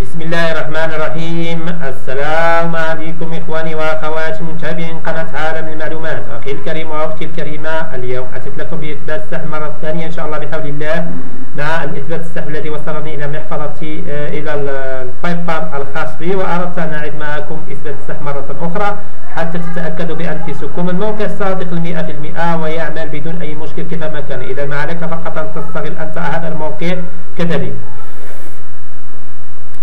بسم الله الرحمن الرحيم السلام عليكم إخواني وأخواتي متابعين قناة عالم المعلومات أخي الكريم وأختي الكريمة اليوم أتيت لكم بإثبات السحب مرة ثانية إن شاء الله بحول الله مع الإثبات السحب الذي وصلني إلى محفظتي إلى البايب الخاص بي وأردت أن أعيد معكم إثبات السحب مرة أخرى حتى تتأكدوا بأنفسكم الموقع صادق المئة في المئة ويعمل بدون أي مشكل كيفما كان إذا ما عليك فقط أن تستغل أنت هذا الموقع كذلك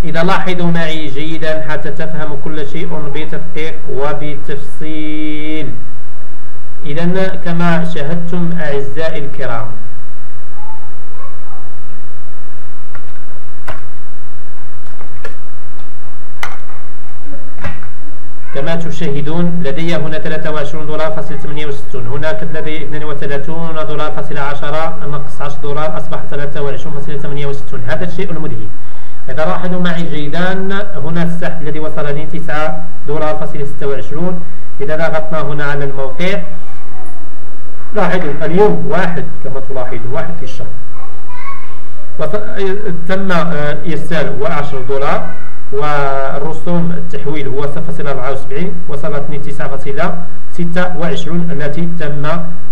إذا لاحظوا معي جيدا حتى تفهموا كل شيء بتدقيق وبتفصيل. إذا كما شاهدتم أعزائي الكرام كما تشاهدون لدي هنا 23 دولار فاصل 68 هناك لدي 32 دولار فاصل 10 نقص 10 دولار أصبح 23 فاصل 68 هذا الشيء المدهي. إذا لاحظوا معي جيدا هنا السحب الذي وصلني 9 دولار فاصل 26 إذا ضغطنا هنا على الموقع لاحظوا اليوم واحد كما تلاحظون واحد في الشهر. تم آه، إرسال 10 دولار والرسوم التحويل هو 0.74 وصلتني 9.26 التي تم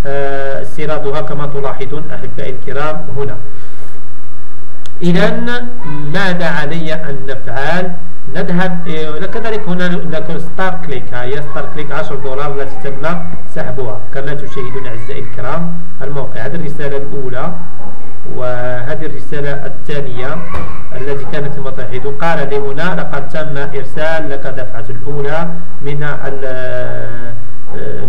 آه، استيرادها كما تلاحظون أحبائي الكرام هنا. إذا ماذا علي أن نفعل؟ نذهب كذلك هنا نقول Star Clicks هي Star Clicks 10 دولار التي تم سحبها كما تشاهدون أعزائي الكرام الموقع. هذه الرسالة الأولى وهذه الرسالة الثانية التي كانت المتحد قال لي هنا لقد تم إرسال لك دفعة الأولى من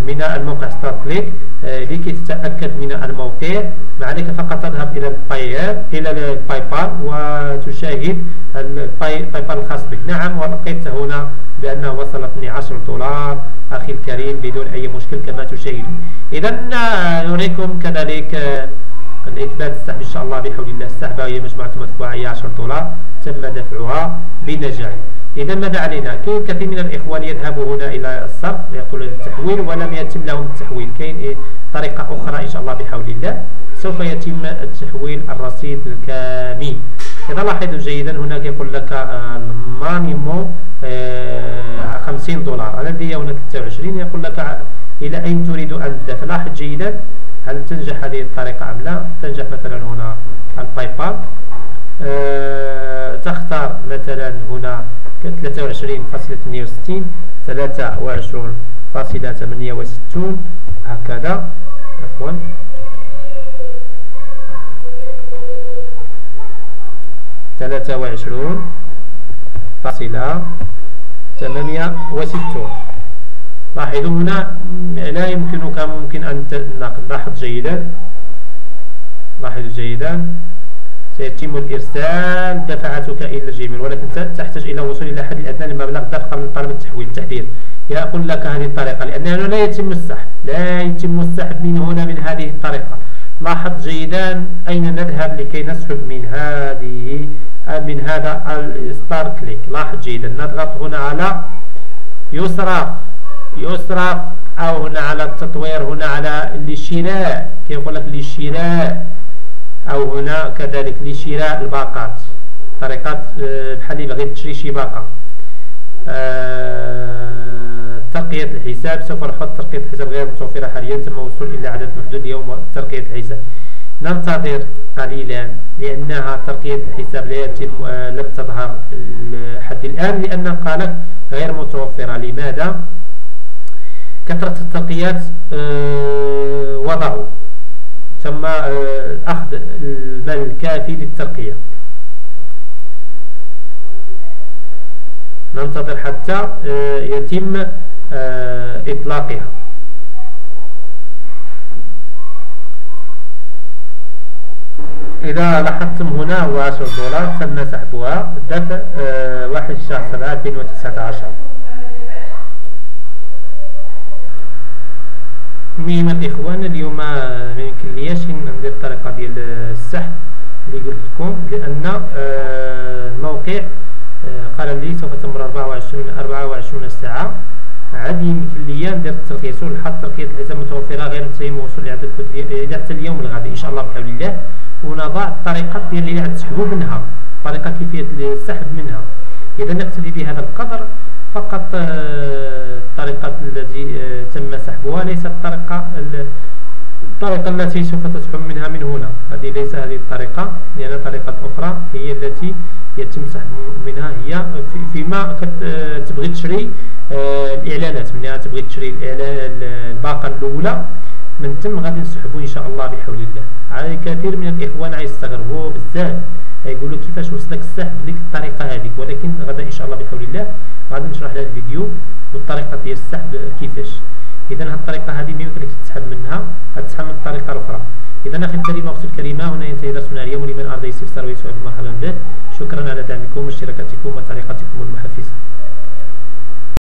من الموقع Star Clicks لكي تتأكد من الموقع. ما عليك فقط تذهب إلى الباير إلى ال PayPal وتشاهد ال PayPal الخاص بك. نعم ولقيت هنا بأنه وصلتني 10 دولار. أخي الكريم بدون أي مشكل كما تشاهدون. إذا نريكم كذلك الإثبات السحب إن شاء الله بحول الله. السحبة هي مجموعة مدفوعة هي 10 دولار. تم دفعها بنجاح. إذا ماذا علينا؟ كاين كثير من الإخوان يذهبوا هنا إلى الصرف يقول التحويل ولم يتم لهم التحويل. كاين طريقة أخرى إن شاء الله بحول الله. سوف يتم التحويل الرصيد الكامل. إذا لاحظوا جيدا هناك يقول لك الminimum آه 50 آه، دولار. الذي هنا 23 يقول لك إلى أين تريد أن تدفع لاحظ جيدا. هل تنجح هذه الطريقة أم لا؟ تنجح مثلا هنا ال PayPal أه تختار مثلا هنا 23.68 23.68 هكذا عفوا ثلاثة وعشرون فاصلة ثمانية وستون لاحظوا هنا لا يمكنك ممكن أن تنقل. لاحظ جيدا. لاحظ جيدا. سيتم الإرسال دفعتك إلى الجيميل ولكن تحتاج إلى الوصول إلى حد الأدنى للمبلغ دفع قبل طلب التحويل. التحذير يقول لك هذه الطريقة لأنه لا يتم السحب لا يتم السحب من هنا من هذه الطريقة. لاحظ جيدا أين نذهب لكي نسحب من هذه من هذا الستار كليك لاحظ جيدا نضغط هنا على يصرف يصرف أو هنا على التطوير هنا على الشراء. كيقول لك للشراء أو هنا كذلك لشراء الباقات. طريقات آه، بحال اللي بغيت تشري شي باقة. أه ترقية الحساب سوف نحط ترقية الحساب غير متوفرة حاليا تم الوصول إلى عدد محدود يوم ترقية الحساب. ننتظر قليلا لأنها ترقية الحساب لا يتم آه لم تظهر لحد الآن لأن قالت غير متوفرة. لماذا؟ كثرة الترقيات آه، وضعوا. تم آه، أخذ المال الكافي للترقية. ننتظر حتى آه، يتم إطلاقها. إذا لاحظتم هنا هو 10 دولار تم سحبها دفع 1 شهر 7 2019 المهم الإخوان اليوم ما يمكن ليش ندير الطريقة ديال السحب اللي قلت لكم لأن آه، الموقع آه، قال لي سوف تمر 24 24 ساعة. عاد يمكن ليا ندير الترقيه سول الحظ ترقيه الحساب متوفره غير تيم وصول لعدد إلى حتى اليوم الغادي إن شاء الله بحول الله. ونضع الطريقة ديال اللي عاد تسحبوا منها طريقة كيفية السحب منها. إذا نكتفي بهذا القدر فقط الطريقة التي تم سحبها ليست الطريقة الطريقة التي سوف تسحب منها من هنا. هذه ليس هذه الطريقة لأن طريقة أخرى هي التي يتم سحب منها هي فيما تبغي تشري آه، الإعلانات. منها تبغي تشري الباقة الأولى. من ثم غادي نسحبوا إن شاء الله بحول الله. على كثير من الإخوان غيستغربوا بزاف. يقولوا كيفاش وصلك السحب بديك الطريقة هذيك؟ ولكن غدا إن شاء الله بحول الله. غادي نشرح لها الفيديو والطريقة ديال السحب كيفاش. اذا هذه الطريقة هذه ما يمكنك تسحب منها غتسحب من الطريقة الاخرى اذا أخي الكريم أختي الكريمه هنا ينتهي درسنا اليوم لمن أراد يسير سيرفيس مرحبا به. شكرا على دعمكم واشتراكاتكم وتعليقاتكم المحفزة.